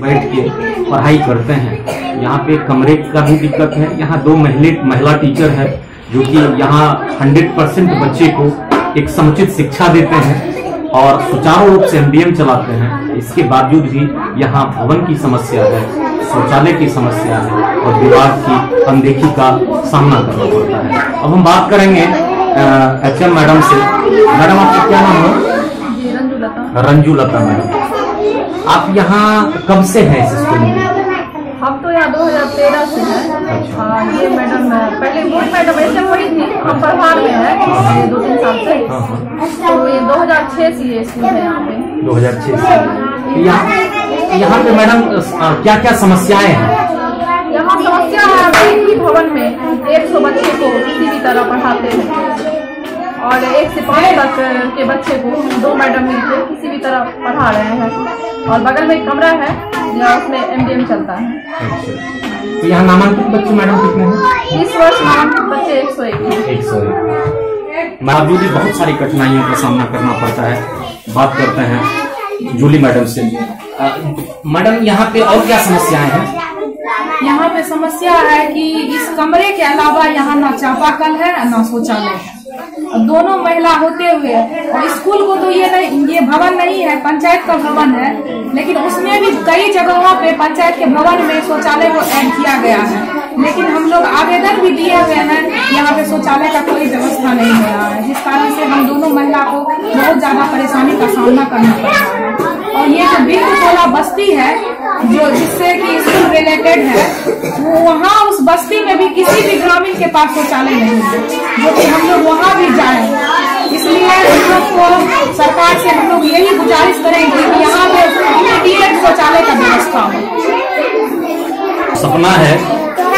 बैठ के पढ़ाई करते हैं। यहाँ पे कमरे का भी दिक्कत है। यहाँ दो महिले महिला टीचर है जो कि यहाँ 100 परसेंट बच्चे को एक समुचित शिक्षा देते हैं और सुचारू रूप से एमडीएम चलाते हैं। इसके बावजूद भी यहाँ भवन की समस्या है शौचालय की समस्या है और विवाद की अनदेखी का सामना करना पड़ता है। अब हम बात करेंगे एच एम मैडम से। मैडम आपका क्या नाम है? रंजू लता मैडम। आप यहाँ कब से हैं इस स्कूल में? हम तो यहाँ 2013 से हैं। अच्छा। हाँ ये मैडम पहले मूल मैडम ऐसे पढ़ी थी हम प्रभार में है ये दो तीन साल से। हाँ हाँ। तो ये 2006 से ये स्कूल है यहाँ पे। 2006 से। यहाँ यहाँ पे मैडम क्या क्या समस्याएँ हैं? यहाँ समस्या है भवन में एक सौ बच्चे को किसी भी तरह पढ़ाते हैं। और एक से पाँच तक के बच्चे को दो मैडम मिलकर किसी भी तरह पढ़ा रहे हैं। और बगल में एक कमरा है जहाँ उसमें एमडीएम चलता है। अच्छा तो यहाँ नामांकित बच्चे मैडम कितने हैं? इस वर्ष नामांकित बच्चे एक सौ एक एक सौ एक। बहुत सारी कठिनाइयों का सामना करना पड़ता है। बात करते हैं जूली मैडम से। मैडम यहाँ पे और क्या समस्याएँ हैं? यहाँ पे समस्या है कि इस कमरे के अलावा यहाँ ना चापाकल है ना शौचालय है। दोनों महिला होते हुए स्कूल को तो ये नहीं, ये भवन नहीं है, पंचायत का भवन है, लेकिन उसमें भी कई जगहों पे पंचायत के भवन में शौचालय को ऐड किया गया है। लेकिन हम लोग आवेदन भी दिए हुए हैं, यहाँ पे शौचालय का कोई व्यवस्था नहीं हो रहा है, जिस कारण से हम दोनों महिला को बहुत ज़्यादा परेशानी का सामना करना पड़ रहा है। और ये जो बिंद टोला बस्ती है, जो जिससे कि स्कूल रिलेटेड है, वो वहाँ उस बस्ती में भी किसी भी ग्रामीण के पास शौचालय नहीं है। जो कि हम लोग वहाँ भी जाए। इसलिए हम लोग को सरकार से हम लोग यही गुजारिश करेंगे कि यहाँ पे इमीडिएट शौचालय का व्यवस्था हो। सपना है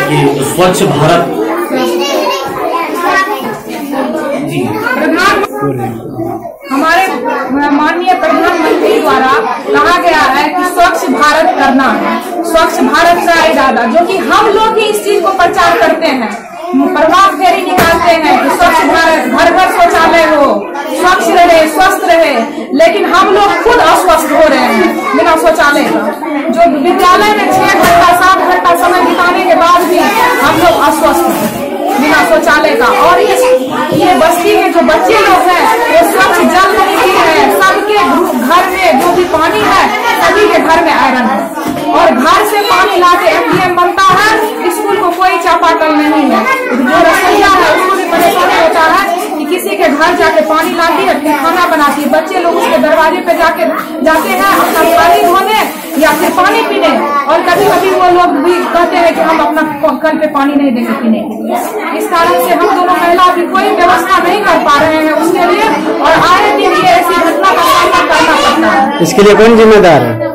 कि स्वच्छ भारत। हमारे माननीय प्रधानमंत्री द्वारा कहा गया है कि स्वच्छ भारत करना है। स्वच्छ भारत का इरादा जो कि हम लोग ही इस चीज़ को प्रचार करते हैं। प्रभात फेरी निकालते हैं कि स्वच्छ भारत घर घर शौचालय हो, स्वच्छ रहे, स्वस्थ रहे। लेकिन हम लोग खुद अस्वस्थ हो रहे हैं बिना शौचालय जो विद्यालय में छह फिर खाना बनाती है। बच्चे लोग उसके दरवाजे पे जाके जाते हैं अपना पानी धोने या फिर पानी पीने। और कभी कभी वो लोग भी कहते हैं कि हम अपना कल पे पानी नहीं देंगे पीने। के इस कारण से हम दोनों महिला अभी कोई व्यवस्था नहीं कर पा रहे हैं उसके लिए। और आए दिन ये ऐसी घटना का सामना करना पड़ता है। इसके लिए कौन जिम्मेदार है?